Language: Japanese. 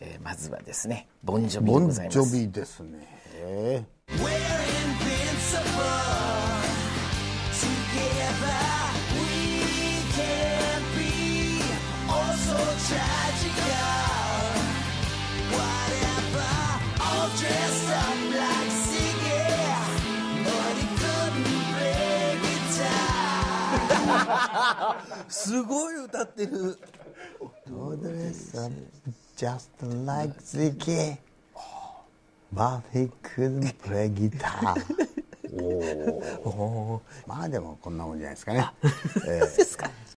えーまずはですねボンジョビでボンございます。ジョビですね。へえ Invincible すごい歌ってる。うでした ?Just like Ziki. ーフィックのプレギター。おお。まあでもこんなもんじゃないですかね。